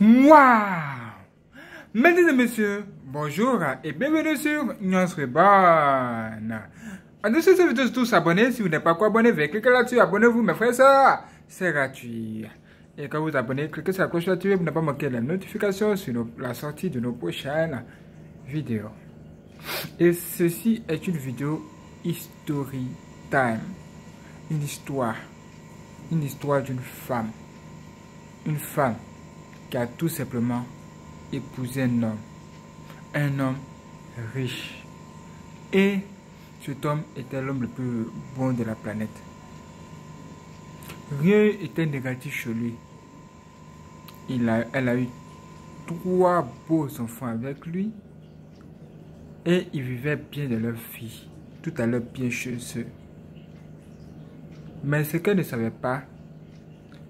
Waouh Mesdames et messieurs, bonjour et bienvenue sur Nyon Reborn. En dessous de cette vidéo, tous abonnés. Si vous n'êtes pas encore abonné, veuillez cliquer là-dessus. Abonnez-vous, mes frères et sœurs. C'est gratuit. Et quand vous abonnez, cliquez sur la cloche là-dessus pour ne pas manquer les notifications sur la sortie de nos prochaines vidéos. Et ceci est une vidéo history time. Une histoire. Une histoire d'une femme. Une femme qui a tout simplement épousé un homme. Un homme riche. Et cet homme était l'homme le plus bon de la planète. Rien était négatif chez lui. Il a, elle a eu trois beaux enfants avec lui. Et ils vivaient bien de leur vie. Tout allait bien chez eux. Mais ce qu'elle ne savait pas,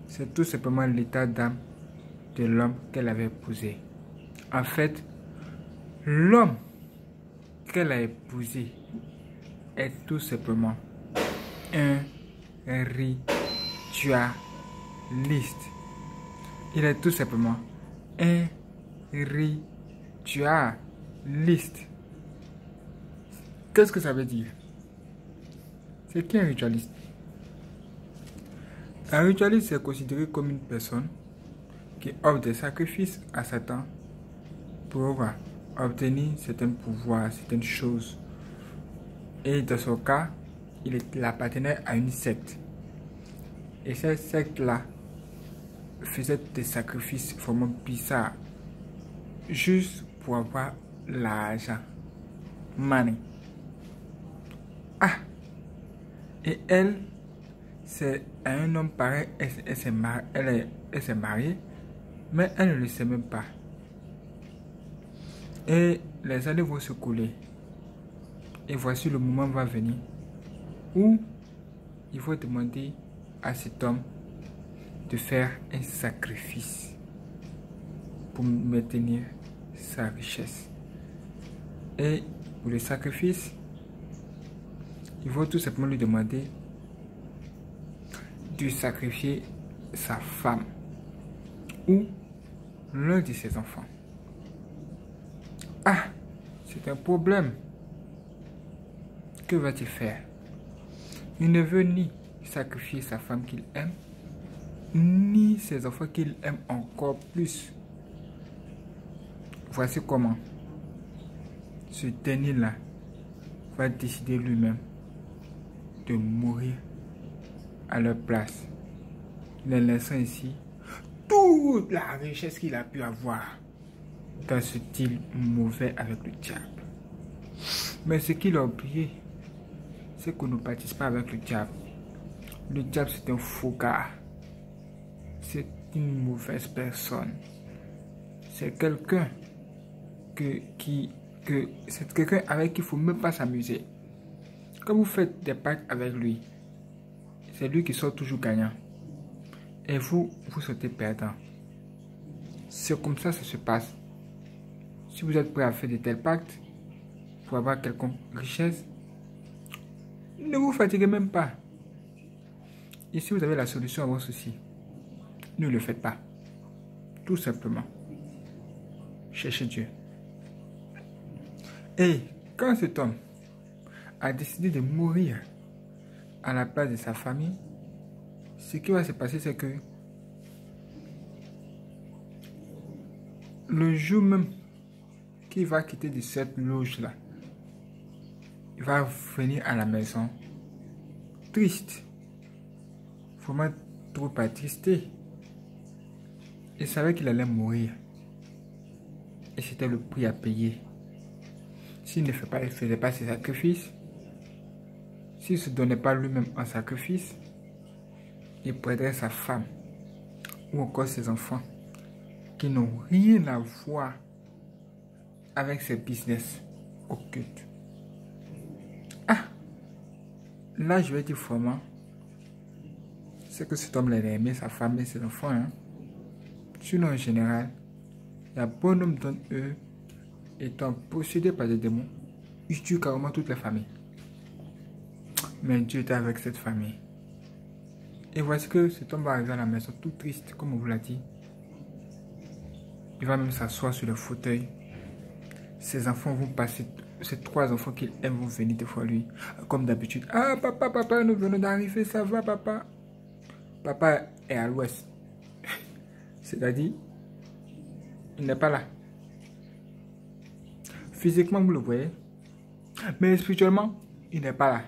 c'est tout simplement l'état d'âme l'homme qu'elle avait épousé. En fait, l'homme qu'elle a épousé est tout simplement un ritualiste. Il est tout simplement un ritualiste. Qu'est-ce que ça veut dire? C'est qui un ritualiste? Un ritualiste est considéré comme une personne qui offre des sacrifices à Satan pour obtenir certains pouvoirs, certaines choses. Et dans son cas, il, appartenait à une secte. Et cette secte-là faisait des sacrifices vraiment bizarres, juste pour avoir l'argent. Money. Ah! Et elle, c'est un homme pareil, elle, elle s'est mariée, mais elle ne le sait même pas. Et les années vont se couler. Et voici le moment va venir où il faut demander à cet homme de faire un sacrifice pour maintenir sa richesse. Et pour le sacrifice, il faut tout simplement lui demander de sacrifier sa femme ou l'un de ses enfants. Ah, c'est un problème. Que va-t-il faire? Il ne veut ni sacrifier sa femme qu'il aime, ni ses enfants qu'il aime encore plus. Voici comment ce dernier-là va décider lui-même de mourir à leur place, les laissant ici toute la richesse qu'il a pu avoir dans ce deal mauvais avec le diable. Mais ce qu'il a oublié, c'est qu'on ne baptise pas avec le diable. Le diable, c'est un faux gars. C'est une mauvaise personne. C'est quelqu'un que, qui, que, c'est quelqu'un avec qui il ne faut même pas s'amuser. Quand vous faites des pactes avec lui, c'est lui qui sort toujours gagnant. Et vous, vous sortez perdant. C'est comme ça que ça se passe. Si vous êtes prêt à faire de tels pactes pour avoir quelconque richesse, ne vous fatiguez même pas. Et si vous avez la solution à vos soucis, ne le faites pas. Tout simplement. Cherchez Dieu. Et quand cet homme a décidé de mourir à la place de sa famille, ce qui va se passer, c'est que le jour même qu'il va quitter de cette loge-là, il va venir à la maison triste, vraiment trop attristé. Il savait qu'il allait mourir. Et c'était le prix à payer. S'il ne fait pas, faisait pas ses sacrifices, s'il ne se donnait pas lui-même en sacrifice, il perdrait sa femme ou encore ses enfants qui n'ont rien à voir avec ses business occultes. Ah, là je vais dire vraiment, c'est que cet homme a aimé sa femme et ses enfants. Hein. Sinon en général, il y a bon nombre d'entre eux étant possédés par des démons, ils tuent carrément toute la famille. Mais Dieu était avec cette famille. Et voici que cet homme va arriver à la maison tout triste, comme on vous l'a dit. Il va même s'asseoir sur le fauteuil. Ses enfants vont passer, ces trois enfants qu'il aime vont venir des fois lui. Comme d'habitude. Ah, papa, papa, nous venons d'arriver, ça va, papa. Papa est à l'ouest. C'est-à-dire, il n'est pas là. Physiquement, vous le voyez. Mais spirituellement, il n'est pas là.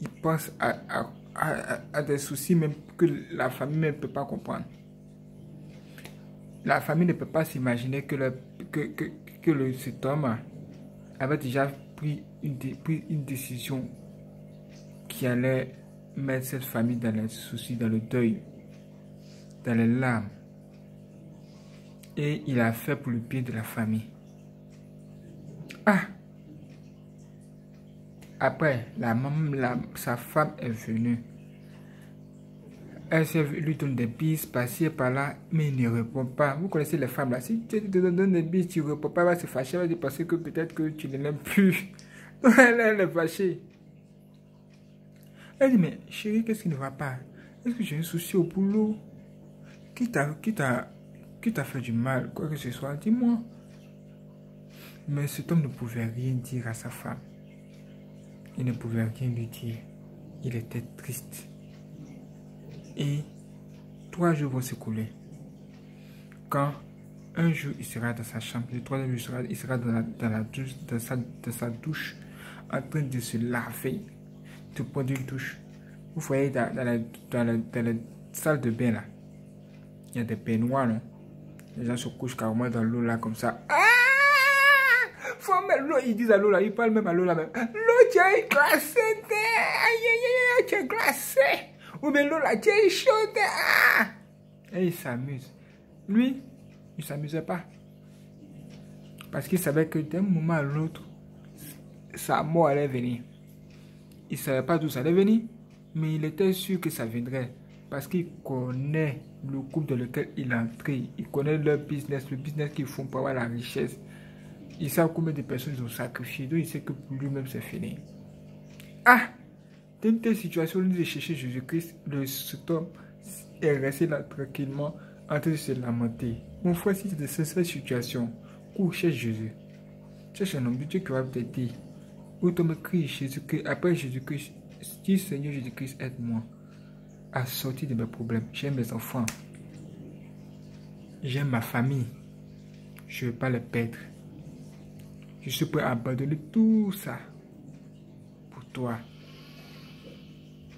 Il pense à, des soucis même que la famille ne peut pas comprendre. La famille ne peut pas s'imaginer que, que, que, le, cet homme avait déjà pris une, pris une décision qui allait mettre cette famille dans les soucis, dans le deuil, dans les larmes. Et il a fait pour le bien de la famille. Ah Après, sa femme est venue. Elle lui donne des bises par-ci par-là, mais il ne répond pas. Vous connaissez les femmes là? Si tu te donnes des bises, tu ne réponds pas, elle va se fâcher, elle va dire que peut-être que tu ne l'aimes plus. elle, elle est fâchée. Elle dit, mais chérie, qu'est-ce qui ne va pas? Est-ce que j'ai un souci au boulot? Qui t'a fait du mal, quoi que ce soit? Dis-moi. Mais cet homme ne pouvait rien dire à sa femme. Il ne pouvait rien lui dire. Il était triste. Et trois jours vont s'écouler. Quand un jour il sera dans sa chambre, le troisième jour il sera, dans, la, douche, dans sa, sa, douche en train de se laver, de prendre une douche. Vous voyez dans, la, dans, la, salle de bain là, il y a des baignoires, non? Les gens se couchent carrément dans l'eau là comme ça. Ah! L'eau, ils disent à l'eau là, ils parlent même à l'eau là même. L'eau, tu es glacée, aïe aïe aïe, tu es glacée. Ou bien l'eau là, tu es chaude. Ah! Et il s'amuse. Lui, il s'amusait pas. Parce qu'il savait que d'un moment à l'autre, sa mort allait venir. Il savait pas d'où ça allait venir, mais il était sûr que ça viendrait. Parce qu'il connaît le couple dans lequel il est entré. Il connaît leur business, le business qu'ils font pour avoir la richesse. Il sait combien de personnes ils ont sacrifié. Donc il sait que pour lui-même c'est fini. Ah Dans une telle situation, lui de chercher Jésus-Christ, le cet est resté là tranquillement en train de se lamenter. Mon frère, si es dans cette situation, cours cherche Jésus? Cherche un homme de Dieu qui va t'aider. Ou tu me crie Jésus-Christ? Après Jésus-Christ, dis Seigneur Jésus-Christ, aide-moi à sortir de mes problèmes. J'aime mes enfants. J'aime ma famille. Je ne veux pas les perdre. Je suis prêt à abandonner tout ça pour toi.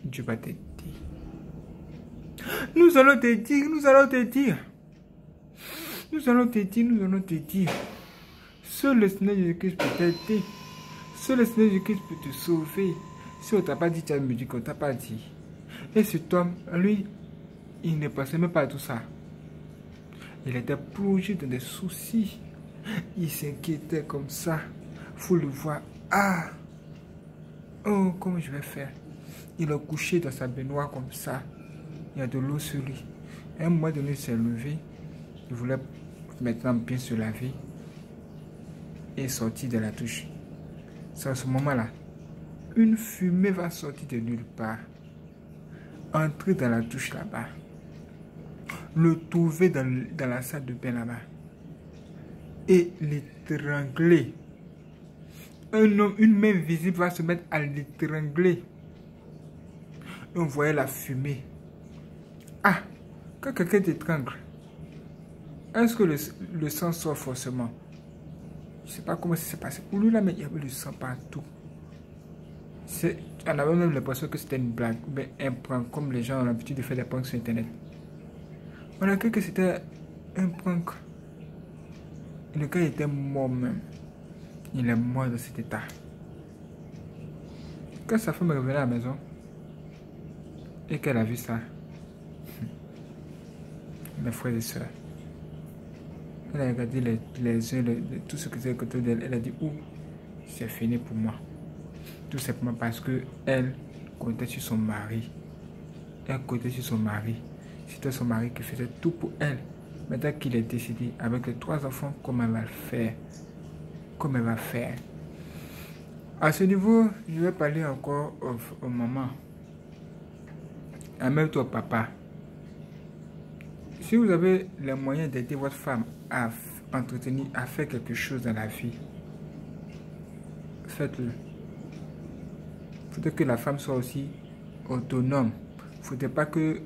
Dieu va te dire. Nous allons te dire, nous allons te dire. Nous allons te dire, nous allons te dire. Seul le Seigneur Jésus-Christ peut t'aider. Seul le Seigneur Jésus-Christ peut te sauver. Si on t'a pas dit, tu as me dit qu'on t'a pas dit. Et cet homme, lui, il ne pensait même pas à tout ça. Il était plongé dans des soucis. Il s'inquiétait comme ça. Faut le voir. Ah! Oh, comment je vais faire? Il a couché dans sa baignoire comme ça. Il y a de l'eau sur lui. un moment donné, il s'est levé. Il voulait maintenant bien se laver et sortir de la douche. C'est à ce moment-là, une fumée va sortir de nulle part. Entrer dans la douche là-bas. Le trouver dans, dans la salle de bain là-bas et l'étrangler. Un homme, une main visible va se mettre à l'étrangler. On voyait la fumée. Ah, quand quelqu'un t'étrangle, est-ce que le, sang sort forcément? Je sais pas comment ça s'est passé. Pour lui là, mais il y avait le sang partout. On avait même l'impression que c'était une blague, mais un prank, comme les gens ont l'habitude de faire des pranks sur Internet. On a cru que c'était un prank. Le gars était mort même. Il est mort dans cet état. Quand sa femme est revenue à la maison et qu'elle a vu ça, mes frères et soeurs, elle a regardé les, les yeux, tout ce que c'est côté d'elle. Elle a dit, oh, c'est fini pour moi. Tout simplement parce que elle comptait sur son mari. Elle comptait sur son mari. C'était son mari qui faisait tout pour elle. Maintenant qu'il est décidé avec les trois enfants, comment elle va faire? Comment elle va faire? À ce niveau, je vais parler encore aux, aux mamans. Et même toi, papa. Si vous avez les moyens d'aider votre femme à entretenir, à faire quelque chose dans la vie, faites-le. Il faudrait que la femme soit aussi autonome. Il ne faudrait pas que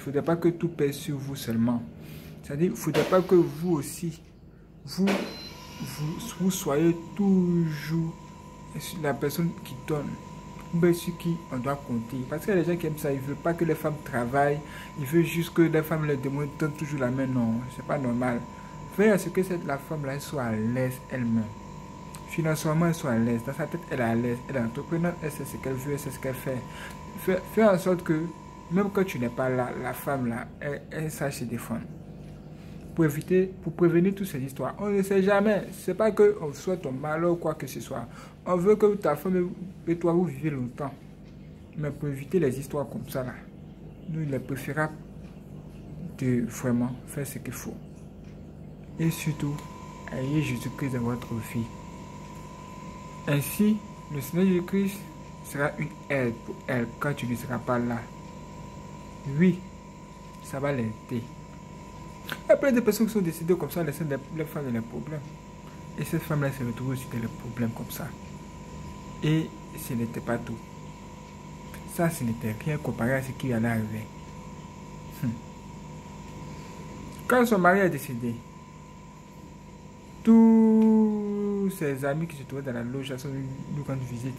faudrait pas que tout pèse sur vous seulement. C'est-à-dire, il ne faudrait pas que vous aussi, vous, vous, soyez toujours la personne qui donne mais sur qui on doit compter. Parce a des gens qui aiment ça, ils ne veulent pas que les femmes travaillent, ils veulent juste que les femmes les demandent toujours la main. Non, c'est pas normal. Faites à ce que cette, la femme-là soit à l'aise elle-même. Financièrement, elle soit à l'aise. Dans sa tête, elle est à l'aise. Elle est entrepreneur, elle sait ce qu'elle veut, elle sait ce qu'elle fait. Fais, en sorte que, même quand tu n'es pas là, la femme-là, elle, elle sache se défendre pour éviter, pour prévenir toutes ces histoires. On ne sait jamais. C'est pas que on souhaite ton malheur ou quoi que ce soit. On veut que ta femme et toi vous vivez longtemps. Mais pour éviter les histoires comme ça là, nous il est préférable de vraiment faire ce qu'il faut. Et surtout, ayez Jésus-Christ dans votre vie. Ainsi, le Seigneur Jésus-Christ sera une aide pour elle quand tu ne seras pas là. Oui, ça va l'aider. Il y a plein de personnes qui sont décidées comme ça, laissant les femmes dans les problèmes. Et cette femme-là s'est retrouvée aussi dans les problèmes comme ça. Et ce n'était pas tout. Ça, ce n'était rien comparé à ce qui allait arriver. Hum. Quand son mari est décédé, tous ses amis qui se trouvaient dans la loge sont venus nous rendre visite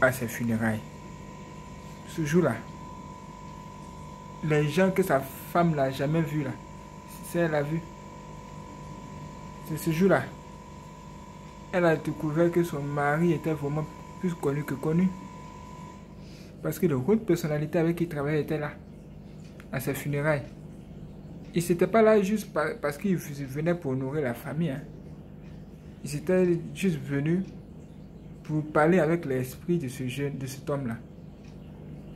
à ses funérailles. Ce jour-là, les gens que sa femme n'a jamais vu là, c'est elle a vu. C'est ce jour-là. Elle a découvert que son mari était vraiment plus connu que connu. Parce que le haute personnalité avec qui il travaillait était là, à ses funérailles. Il n'était pas là juste parce qu'il venait pour nourrir la famille. Hein. Il était juste venu pour parler avec l'esprit de ce jeune, de cet homme-là.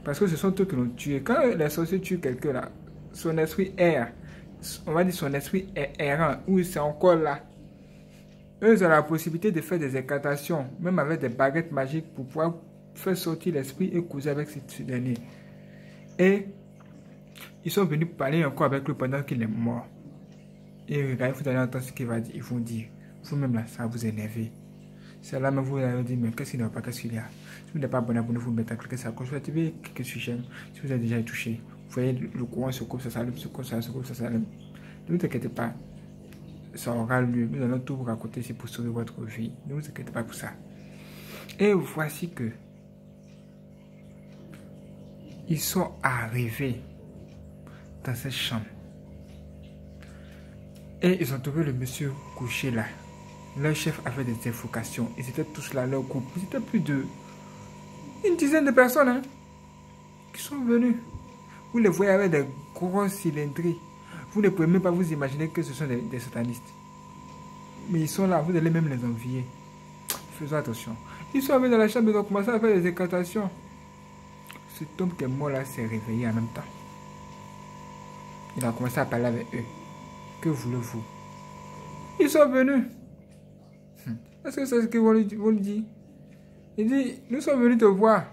Parce que ce sont eux qui l'ont tué. Quand les sorciers tuent quelqu'un là, son esprit erre. On va dire son esprit est errant, ou c'est encore là. Eux ont la possibilité de faire des incantations, même avec des baguettes magiques, pour pouvoir faire sortir l'esprit et causer avec ce dernier. Et ils sont venus parler encore avec lui pendant qu'il est mort. Et regardez, vous allez entendre ce qu'il va dire. Ils vont dire, vous-même là, ça va vous énerver. C'est là même vous allez dire, mais qu'est-ce qu'il n'y a pas, qu'est-ce qu'il y a? Si vous n'êtes pas abonné, abonnez-vous, mettez à cliquer sur la cloche, activez quelques sujets. Si vous avez déjà touché, vous voyez le courant se coupe, ça s'allume, se coupe, ça se coupe, ça s'allume. Ne vous inquiétez pas, ça aura lieu. Nous allons tout vous raconter ici pour sauver votre vie. Ne vous inquiétez pas pour ça. Et voici que ils sont arrivés dans cette chambre. Et ils ont trouvé le monsieur couché là. Leur chef avait des invocations. Ils étaient tous là, leur groupe. Ils étaient plus de une dizaine de personnes hein, qui sont venus. Vous les voyez avec des gros cylindries. Vous ne pouvez même pas vous imaginer que ce sont des, satanistes. Mais ils sont là, vous allez même les envier. Faisons attention. Ils sont venus dans la chambre, ils ont commencé à faire des incantations. Cet homme qui est mort là s'est réveillé en même temps. Il a commencé à parler avec eux. Que voulez-vous? Ils sont venus. Est-ce que c'est ce qu'ils vont lui, dire Il dit, nous sommes venus te voir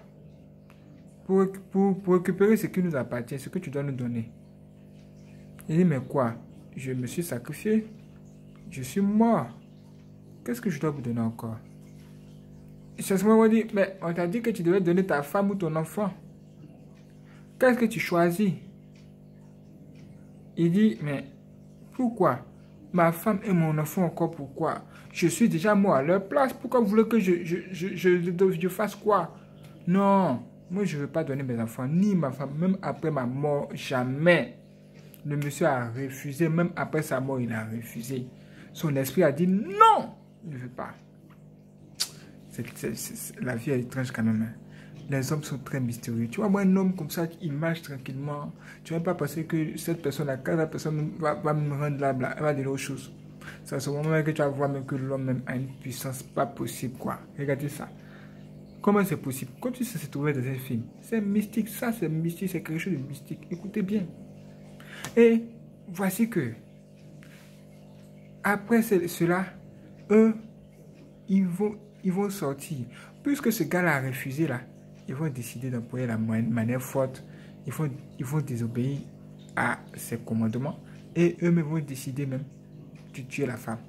pour, pour, récupérer ce qui nous appartient, ce que tu dois nous donner. Il dit, mais quoi? Je me suis sacrifié. Je suis mort. Qu'est-ce que je dois vous donner encore? Et ce moment dit, mais on t'a dit que tu devais donner ta femme ou ton enfant. Qu'est-ce que tu choisis? Il dit, mais pourquoi? Ma femme et mon enfant encore, pourquoi? Je suis déjà mort à leur place. Pourquoi vous voulez que je, je, je, je, fasse quoi? Non, moi je ne veux pas donner mes enfants, ni ma femme, même après ma mort, jamais. Le monsieur a refusé, même après sa mort, il a refusé. Son esprit a dit non, il ne veut pas. la vie est étrange quand même. Les hommes sont très mystérieux. Tu vois, moi, un homme comme ça, il marche tranquillement. Tu ne vas pas penser que cette personne-là, quand la personne va, me rendre là, elle va dire autre chose. C'est à ce moment que tu vas voir même que l'homme a une puissance pas possible, quoi. Regardez ça. Comment c'est possible? Quand tu sais se trouver dans un film, c'est mystique. Ça, c'est mystique, c'est quelque chose de mystique. Écoutez bien. Et voici que, après cela, eux, ils vont, ils vont sortir. Puisque ce gars-là a refusé, là, ils vont décider d'employer la manière forte ils vont, ils vont désobéir à ses commandements et eux-mêmes vont décider même de tuer la femme.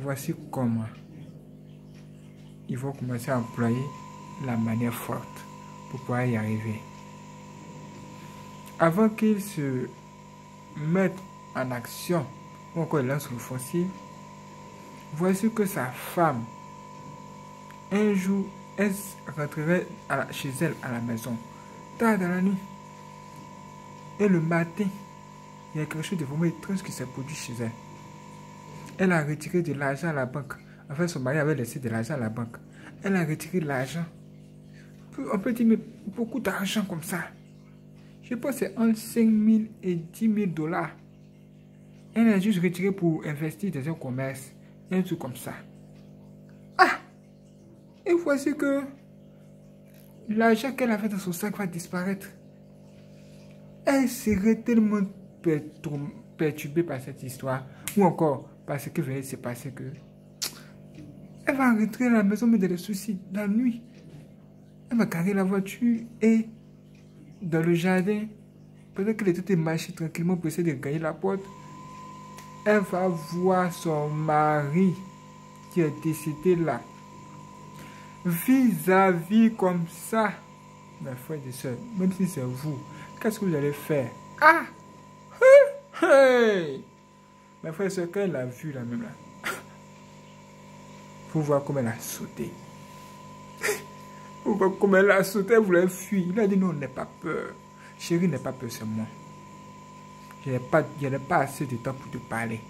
Voici comment ils vont commencer à employer la manière forte pour pouvoir y arriver. Avant qu'ils se mettent en action ou encore lancent l'offensive, voici que sa femme, un jour, elle rentrerait chez elle à la maison, tard dans la nuit. Et le matin, il y a quelque chose de vraiment étrange qui s'est produit chez elle. Elle a retiré de l'argent à la banque. Enfin, son mari avait laissé de l'argent à la banque. Elle a retiré l'argent. On peut dire, mais beaucoup d'argent comme ça. Je pense que c'est entre 5 000 et 10 000 dollars. Elle a juste retiré pour investir dans un commerce. Un truc comme ça. Et voici que l'argent qu'elle avait dans son sac va disparaître. Elle serait tellement perturbée par cette histoire. Ou encore parce que venait de se passer que elle va rentrer à la maison mais dans les soucis la nuit. Elle va carrer la voiture et dans le jardin, peut-être qu'elle était marchée tranquillement pour essayer de gagner la porte, elle va voir son mari qui est décédé là. Vis-à-vis comme ça, mes frères et soeurs, même si c'est vous, qu'est-ce que vous allez faire? Ah Hey Mes frères et soeurs, quand elle a vu la même là, faut voir comment elle a sauté. Faut voir comment elle a sauté, elle voulait fuir. Il a dit non, n'aie pas peur. Chérie, n'aie pas peur, c'est moi. Je n'ai pas, pas assez de temps pour te parler.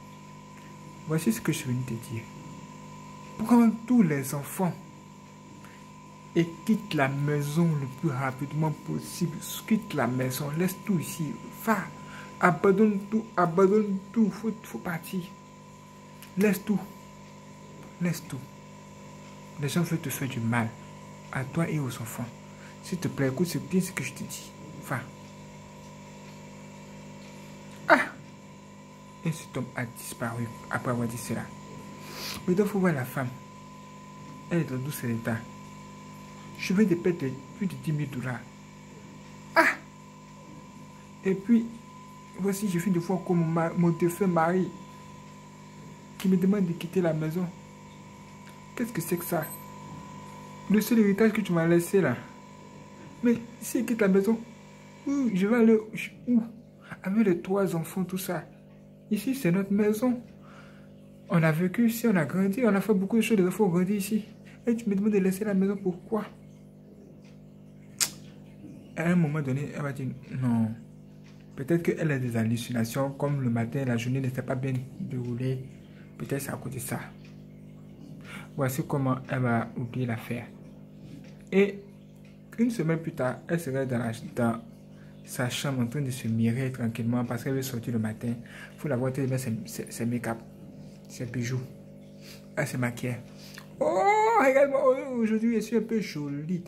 Voici ce que je viens de te dire. Prends tous les enfants et quitte la maison le plus rapidement possible. Quitte la maison, laisse tout ici. Va, abandonne tout, abandonne tout. Faut, faut partir. Laisse tout. Laisse tout. Les gens veulent te faire du mal à toi et aux enfants. S'il te plaît, écoute bien ce que je te dis. Va. Ah Et cet homme a disparu après avoir dit cela. Mais il faut voir la femme. Elle est dans douce état. Je vais perdre plus de 10 000 dollars. Ah Et puis, voici, je viens de voir comme mon, mon défunt mari qui me demande de quitter la maison. Qu'est-ce que c'est que ça? Le seul héritage que tu m'as laissé là. Mais si il quitte la maison, où je vais aller où? Avec les trois enfants, tout ça. Ici, c'est notre maison. On a vécu ici, on a grandi, on a fait beaucoup de choses, les enfants ont grandi ici. Et tu me demandes de laisser la maison, pourquoi? À un moment donné, elle va dire non. Peut-être qu'elle a des hallucinations, comme le matin, la journée ne s'est pas bien déroulée. Peut-être c'est à cause de ça. Voici comment elle va oublier l'affaire. Et une semaine plus tard, elle serait dans, dans sa chambre en train de se mirer tranquillement parce qu'elle veut sortir le matin. Il faut la voir tellement ses, ses make-up, ses bijoux. Elle se maquille. Oh, regarde-moi, aujourd'hui je suis un peu jolie.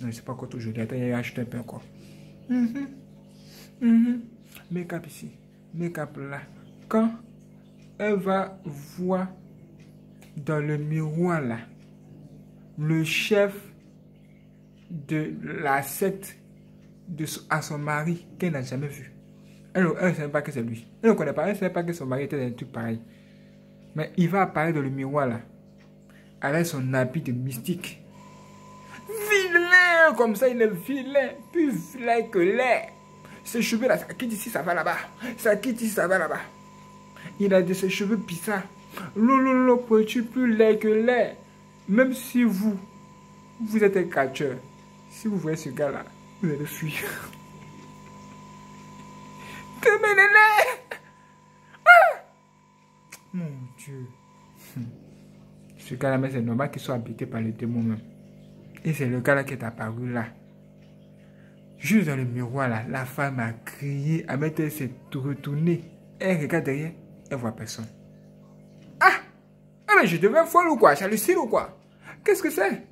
Non, je ne sais pas tout joli. Attends, il a acheté un peu encore. Mm -hmm. Make-up ici, make-up là. Quand elle va voir dans le miroir là, le chef de la secte de, à son mari qu'elle n'a jamais vu. Elle ne sait pas que c'est lui. Elle ne connaît pas, elle ne sait pas que son mari était dans un truc pareil. Mais il va apparaître dans le miroir là, avec son habit de mystique. Comme ça, il est vilain, plus vilain que l'air. Ses cheveux là, ça quitte ici, ça va là-bas. Ça quitte ici, ça va là-bas. Il a de ses cheveux bizarres. Lolo, pointu plus laid que laid. Même si vous, vous êtes un catcheur, si vous voyez ce gars-là, vous allez fuir. Ah! Mon Dieu. Ce gars-là, c'est normal qu'il soit habité par le démon même. Et c'est le gars-là qui est apparu là. Juste dans le miroir là, la femme a crié, a mettre s'est retournée. Elle regarde derrière, elle voit personne. Ah, mais je deviens folle ou quoi? J'hallucine ou quoi? Qu'est-ce que c'est?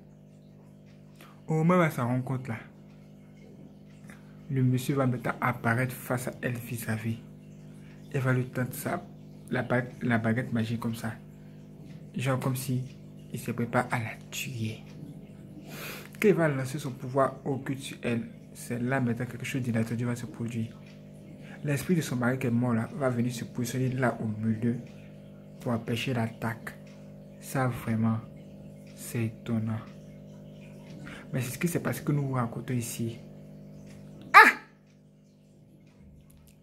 Au moment où elle se rencontre là, le monsieur va maintenant apparaître face à elle vis-à-vis. Elle va lui tendre la, la baguette magique comme ça. Genre comme si il se prépare à la tuer. Va lancer son pouvoir occulte sur elle. c'est là maintenant quelque chose d'inattendu va se produire. L'esprit de son mari qui est mort là va venir se positionner là au milieu pour empêcher l'attaque. Ça vraiment, c'est étonnant. Mais c'est ce qui s'est passé que nous vous racontons ici. Ah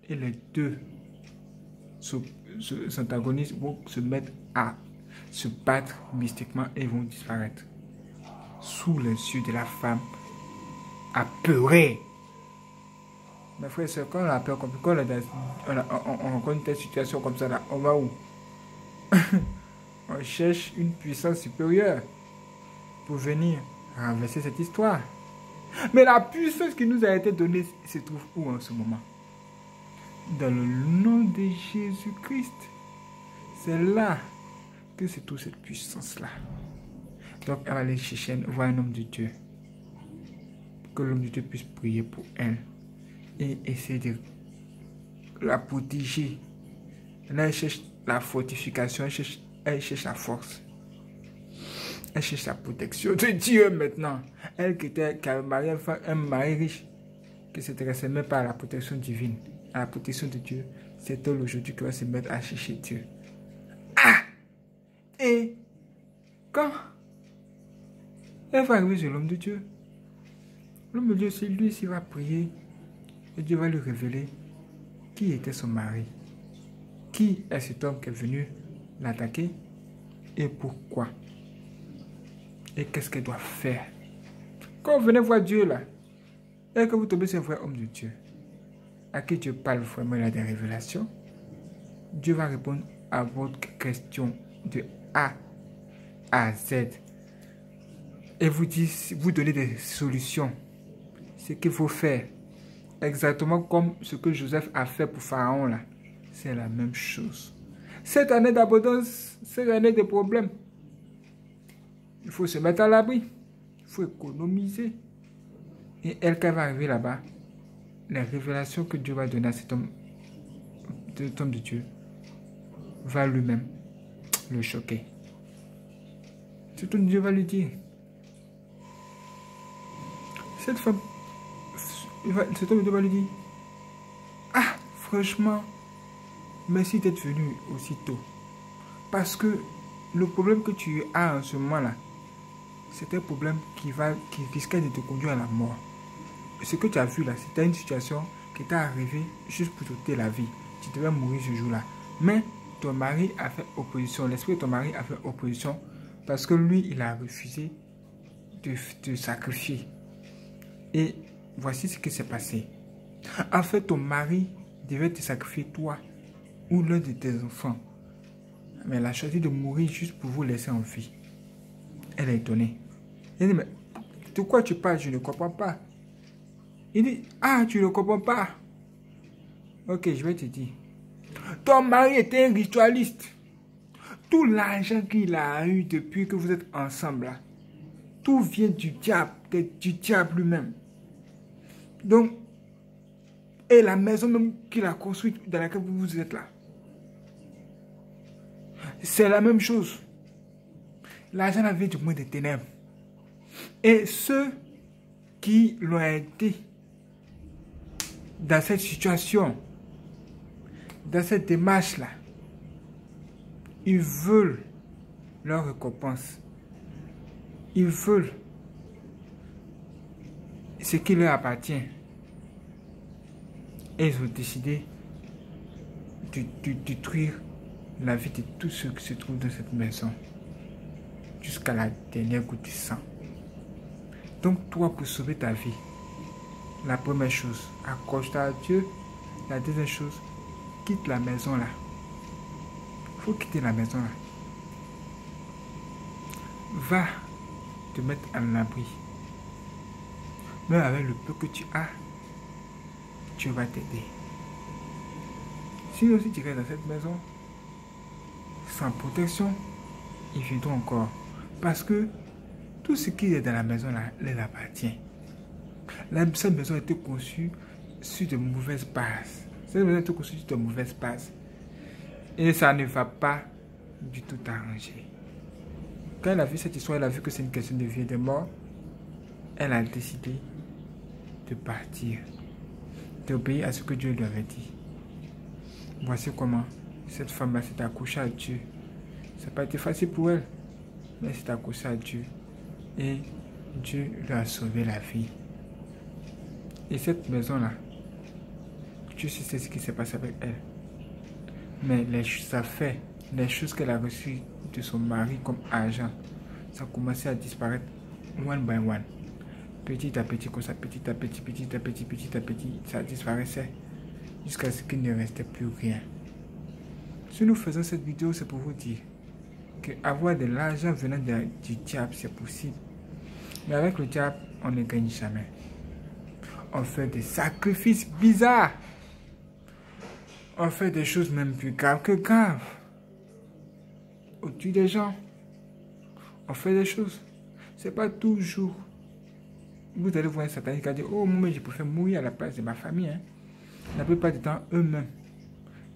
Et les deux antagonistes vont se mettre à se battre mystiquement et vont disparaître. Sous yeux de la femme apeurée. Mes frères et quand on a peur, quand on, on, rencontre une telle situation comme ça, là, on va où? On cherche une puissance supérieure pour venir renverser cette histoire. Mais la puissance qui nous a été donnée se trouve où en ce moment? Dans le nom de Jésus-Christ. C'est là que c'est toute cette puissance-là. Donc, elle va aller chercher, voir un homme de Dieu. Que l'homme de Dieu puisse prier pour elle. Et essayer de la protéger. Là, elle cherche la fortification, elle cherche, elle cherche la force. Elle cherche la protection de Dieu maintenant. Elle qui était un mari riche, qui s'intéressait même pas à la protection divine, à la protection de Dieu. C'est elle aujourd'hui qui va se mettre à chercher Dieu. Ah Et quand elle va arriver sur l'homme de Dieu, l'homme de Dieu, c'est lui qui va prier. Et Dieu va lui révéler qui était son mari. Qui est cet homme qui est venu l'attaquer et pourquoi? Et qu'est-ce qu'elle doit faire? Quand vous venez voir Dieu là, et que vous tombez sur un vrai homme de Dieu, à qui Dieu parle vraiment, a des révélations, Dieu va répondre à votre question de A à Z. Et vous, dit, vous donner des solutions. Ce qu'il faut faire. Exactement comme ce que Joseph a fait pour Pharaon là. C'est la même chose. Cette année d'abondance, cette année de problèmes. Il faut se mettre à l'abri. Il faut économiser. Et elle, quand va arriver là-bas, la révélation que Dieu va donner à cet homme, cet homme de Dieu, va lui-même le choquer. De Dieu va lui dire, cette femme, cet homme de lui dire, ah, franchement, merci d'être venu aussitôt. Parce que le problème que tu as en ce moment-là, c'est un problème qui, va, qui risquait de te conduire à la mort. Ce que tu as vu là, c'était une situation qui t'est arrivée juste pour te la vie. Tu devais mourir ce jour-là. Mais ton mari a fait opposition. L'esprit de ton mari a fait opposition parce que lui, il a refusé de te sacrifier. Et voici ce qui s'est passé. En fait, ton mari devait te sacrifier toi ou l'un de tes enfants. Mais elle a choisi de mourir juste pour vous laisser en vie. Elle est étonnée. Elle dit, mais de quoi tu parles? Je ne comprends pas. Il dit, ah, tu ne comprends pas. Ok, je vais te dire. Ton mari était un ritualiste. Tout l'argent qu'il a eu depuis que vous êtes ensemble, tout vient du diable, du diable lui-même. Donc, et la maison même qu'il a construite dans laquelle vous êtes là, c'est la même chose. L'argent vient du monde des ténèbres. Et ceux qui l'ont aidé dans cette situation, dans cette démarche-là, ils veulent leur récompense. Ils veulent ce qui leur appartient. Et ils ont décidé de, de détruire la vie de tous ceux qui se trouvent dans cette maison jusqu'à la dernière goutte de sang. Donc toi, pour sauver ta vie, la première chose, accroche-toi à Dieu. La deuxième chose, quitte la maison là. Il faut quitter la maison là. Va te mettre en abri. Même avec le peu que tu as, Dieu va t'aider. Sinon, si tu restes dans cette maison, sans protection, ils viendront encore. Parce que tout ce qui est dans la maison là, les appartient. cette maison a été conçue sur de mauvaises bases. Cette maison a été conçue sur de mauvaises bases. Et ça ne va pas du tout arranger. Quand elle a vu cette histoire, elle a vu que c'est une question de vie et de mort. Elle a décidé de partir, d'obéir à ce que Dieu lui avait dit. Voici comment cette femme-là s'est accouchée à Dieu. Ça n'a pas été facile pour elle, mais elle s'est à Dieu. Et Dieu lui a sauvé la vie. Et cette maison-là, Dieu sait ce qui s'est passé avec elle. Mais les affaires, les choses qu'elle a reçues de son mari comme argent, ça a commencé à disparaître one by one. Petit à petit, comme ça, petit à petit, petit à petit, petit à petit, ça disparaissait jusqu'à ce qu'il ne restait plus rien. Si nous faisons cette vidéo, c'est pour vous dire que avoir de l'argent venant du diable, c'est possible. Mais avec le diable, on ne gagne jamais. On fait des sacrifices bizarres. On fait des choses même plus graves que graves. Au-dessus des gens. On fait des choses. C'est pas toujours. Vous allez voir un satanique qui a dit Oh, moi, je préfère mourir à la place de ma famille. Hein. La plupart du temps, eux-mêmes,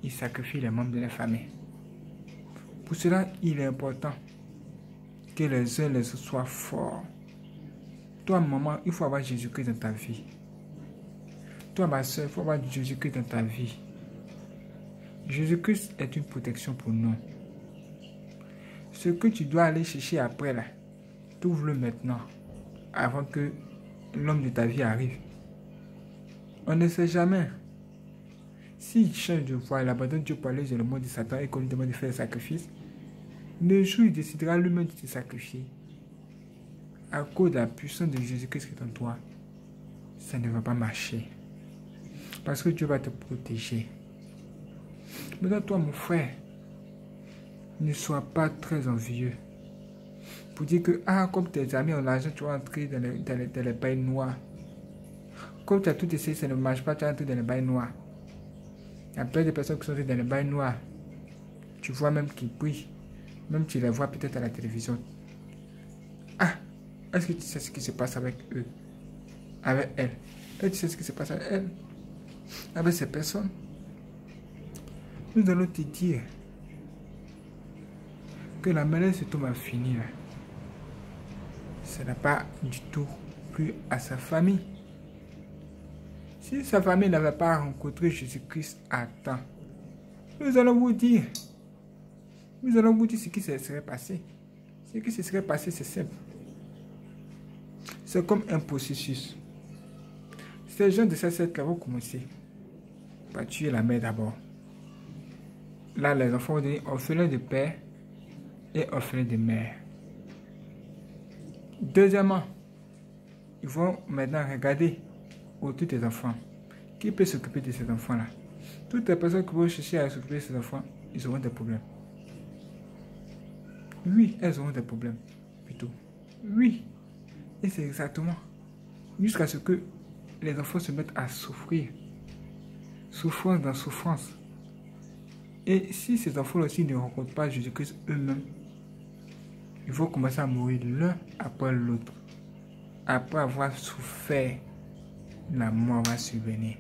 ils sacrifient les membres de la famille. Pour cela, il est important que les uns les autres soient forts. Toi, maman, il faut avoir Jésus-Christ dans ta vie. Toi, ma soeur, il faut avoir Jésus-Christ dans ta vie. Jésus-Christ est une protection pour nous. Ce que tu dois aller chercher après, là, trouve-le maintenant, avant que l'homme de ta vie arrive. On ne sait jamais. S'il change de voie, il abandonne Dieu pour aller le monde de Satan et qu'on lui demande de faire le sacrifice, le jour il décidera lui-même de te sacrifier. À cause de la puissance de Jésus-Christ qui est en toi, ça ne va pas marcher. Parce que Dieu va te protéger. Maintenant, toi, mon frère, ne sois pas très envieux. Pour dire que, ah, comme tes amis ont l'argent, tu vas entrer dans les, dans les, bails noirs. Comme tu as tout essayé, ça ne marche pas, tu vas entrer dans les bails noirs. Il y a plein de personnes qui sont dans les bails noirs. Tu vois même qu'ils prient. Même tu les vois peut-être à la télévision. Ah, est-ce que tu sais ce qui se passe avec eux? Avec elles Est-ce que tu sais ce qui se passe avec elles Avec ces personnes? Nous allons te dire que la maladie se tombe à finir. Ce n'est pas du tout plus à sa famille. Si sa famille n'avait pas rencontré Jésus-Christ à temps, nous allons vous dire, nous allons vous dire ce qui se serait passé. Ce qui se serait passé, c'est simple. C'est comme un processus. Ces gens de cette secte vont commencer par tuer la mère d'abord. Là, les enfants vont devenir orphelins de père et orphelins de mère. Deuxièmement, ils vont maintenant regarder autour des enfants. Qui peut s'occuper de ces enfants-là? Toutes les personnes qui vont chercher à s'occuper de ces enfants, ils auront des problèmes. Oui, elles auront des problèmes, plutôt. Oui. Et c'est exactement. Jusqu'à ce que les enfants se mettent à souffrir. Souffrance dans souffrance. Et si ces enfants aussi ne rencontrent pas Jésus-Christ eux-mêmes, ils vont commencer à mourir l'un après l'autre. Après avoir souffert, la mort va survenir.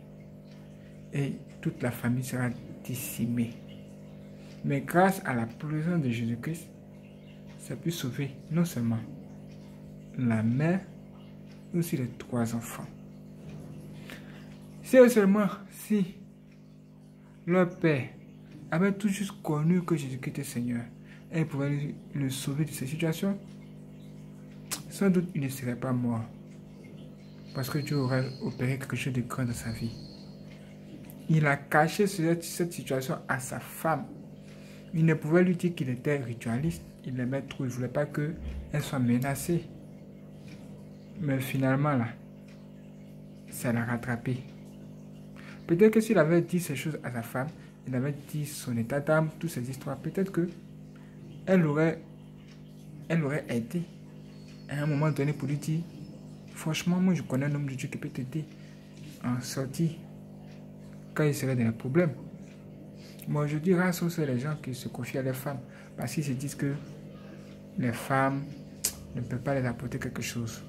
Et toute la famille sera décimée. Mais grâce à la présence de Jésus-Christ, ça peut sauver non seulement la mère, mais aussi les trois enfants. C'est seulement si leur père avait tout juste connu que Jésus-Christ est Seigneur et pouvait le sauver de cette situation, sans doute il ne serait pas mort. Parce que Dieu aurait opéré quelque chose de grand dans sa vie. Il a caché cette, cette situation à sa femme. Il ne pouvait lui dire qu'il était ritualiste il l'aimait trop, il ne voulait pas qu'elle soit menacée. Mais finalement, là, ça l'a rattrapé. Peut-être que s'il avait dit ces choses à sa femme, il avait dit son état d'âme, toutes ces histoires, peut-être que elle aurait, elle aurait aidé à un moment donné pour lui dire, franchement, moi je connais un homme de Dieu qui peut t'aider en sortie quand il serait dans les problèmes. Je dis rares sont les gens qui se confient à les femmes parce qu'ils se disent que les femmes ne peuvent pas les apporter quelque chose.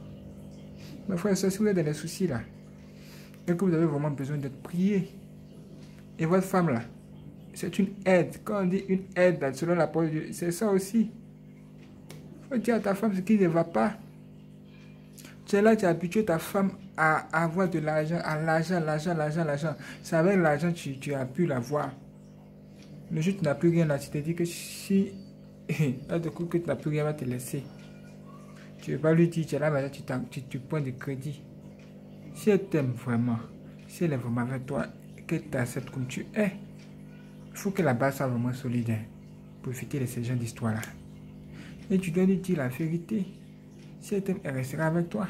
Mais frère, si vous êtes dans des soucis là, et que vous avez vraiment besoin d'être prié, et votre femme là, c'est une aide. Quand on dit une aide, selon la parole de Dieu, c'est ça aussi. Il faut dire à ta femme ce qui ne va pas. Tu es là, tu as habitué ta femme à avoir de l'argent, à l'argent, l'argent, l'argent, l'argent. C'est avec l'argent que tu, tu as pu l'avoir. Le jour tu n'as plus rien là, tu te dis que si elle te que tu n'as plus rien, elle va te laisser. Tu ne vas pas lui dire, tu es là, tu, tu, tu prends du crédit. Si elle t'aime vraiment, si elle est vraiment avec toi, qu'elle t'accepte comme tu es, il faut que la base soit vraiment solide hein, pour éviter de ces genre d'histoire-là. Et tu dois lui dire la vérité. Si elle restera avec toi.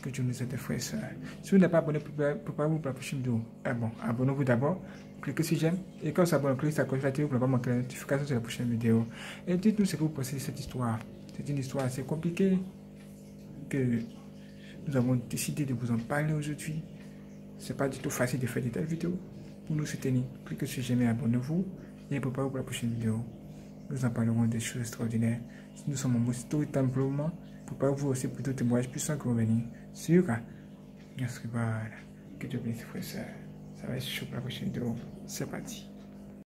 Que tu nous aides, frères et. Si vous n'êtes pas abonné, préparez-vous pour la prochaine vidéo. Bon, abonnez-vous d'abord. Cliquez sur j'aime. Et quand vous abonnez, cliquez sur la cloche pour ne pas manquer la notification sur la prochaine vidéo. Et dites-nous ce que vous pensez de cette histoire. C'est une histoire assez compliquée que nous avons décidé de vous en parler aujourd'hui. C'est pas du tout facile de faire de telles vidéos. Pour nous soutenir, cliquez sur j'aime abonnez-vous. Et préparez-vous pour la prochaine vidéo. Nous en parlerons des choses extraordinaires. Nous sommes en mode storytime pour le moment. Préparez-vous aussi pour d'autres témoignages puissants que revenir sur Voilà. Que Dieu bénisse, frère Ça va être chaud pour la prochaine vidéo. C'est parti.